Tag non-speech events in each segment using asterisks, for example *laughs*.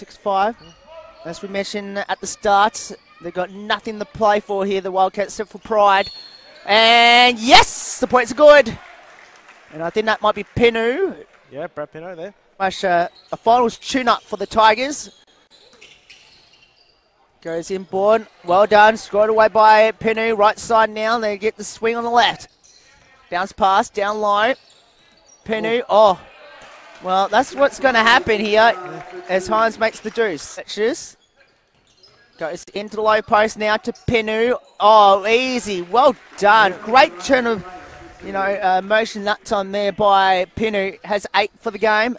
6-5. As we mentioned at the start, they've got nothing to play for here, the Wildcats, except for pride. And yes, the points are good. And I think that might be Pineau. Yeah, Brad Pino there. Much uh, a finals tune-up for the Tigers. Goes inboard. Well done. Scored away by Pineau. Right side now. They get the swing on the left. Bounce pass. Down low. Pineau. Oh. Well, that's what's going to happen here as Hines makes the deuce. Goes into the low post now to Pineau. Oh, easy. Well done. Great turn of, you know, uh, motion that time there by Pineau. Has eight for the game.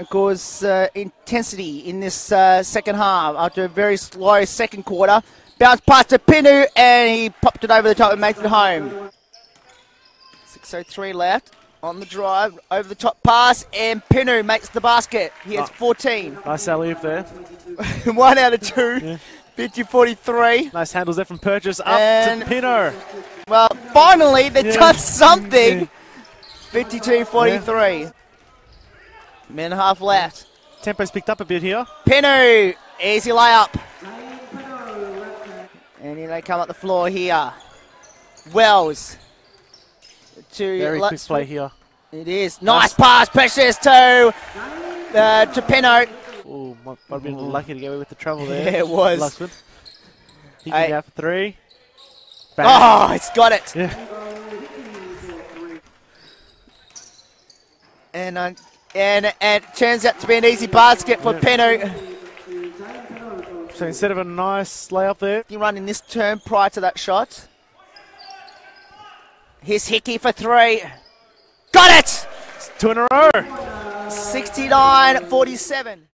Of course, uh, intensity in this uh, second half after a very slow second quarter. Bounce pass to Pineau and he popped it over the top and makes it home. 6.03 left on the drive, over the top pass, and Pineau makes the basket. He has ah. 14. Nice alley up there. *laughs* One out of two. 50 43. Nice handles there from Purchase up And- to Pineau. Well, finally, they Yeah. done something. Yeah. 52 43. Minute and a half left. Tempo's picked up a bit here. Pineau, easy layup. And here they come up the floor here. Wells. To Very quick play here. It is. Nice pass, precious to, uh, to Pineau. Oh, might, might have been lucky to get away with the trouble there. Yeah, it was. Luxford. He can out for three. Bang. Oh, it's got it. Yeah. *laughs* And, uh, and, and it turns out to be an easy basket for Yeah. Pineau. So instead of a nice layup there, You run in this turn prior to that shot. Here's Hickey for three. Got it! two in a row. 69 47.